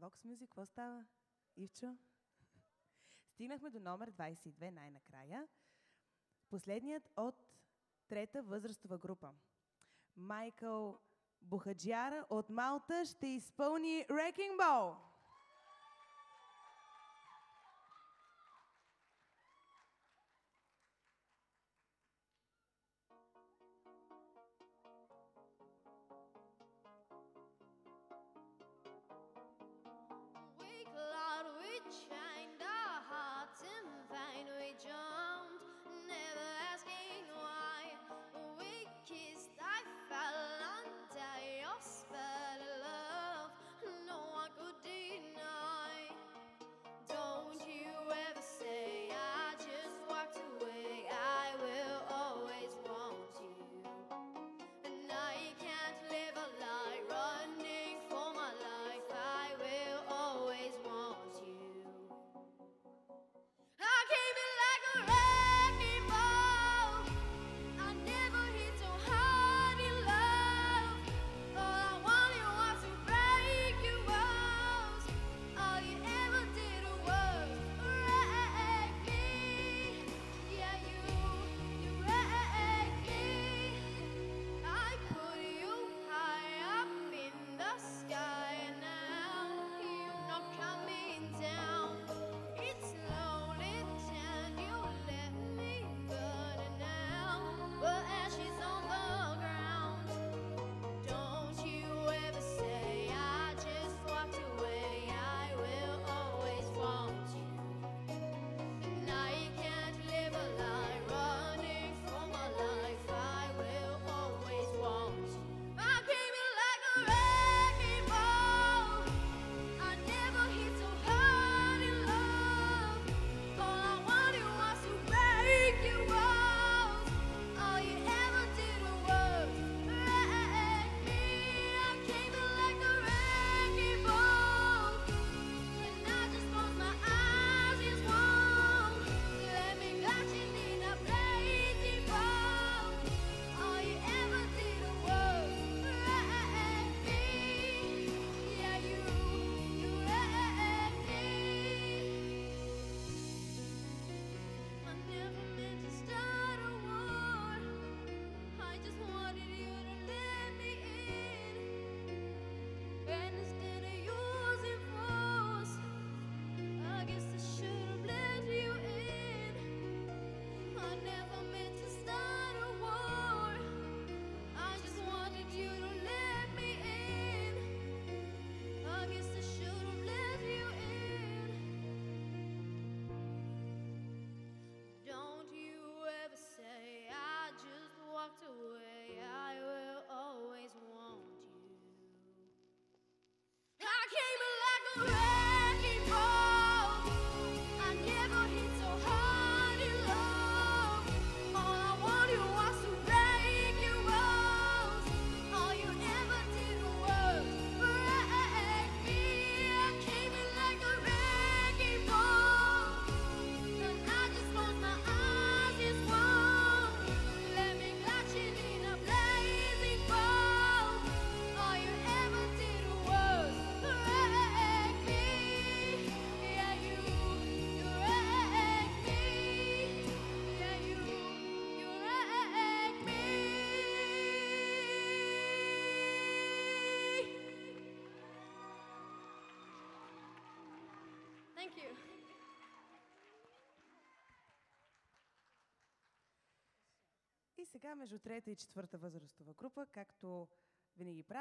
Vox Music, какво става? Ивчо? Стигнахме до номер 22 най-накрая. Последният от трета възрастова група. Майкъл Бухаджяра от Малта ще изпълни Wrecking Ball. И сега между трета и четвърта възрастова група, както винаги правя,